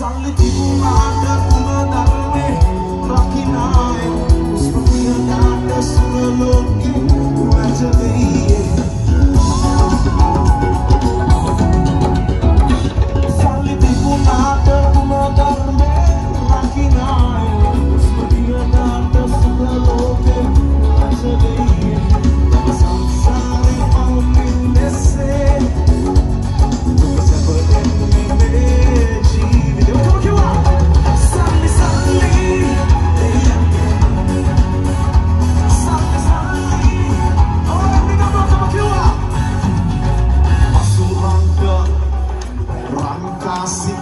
සල්ලි තිබුණාට උඹ දන්න assim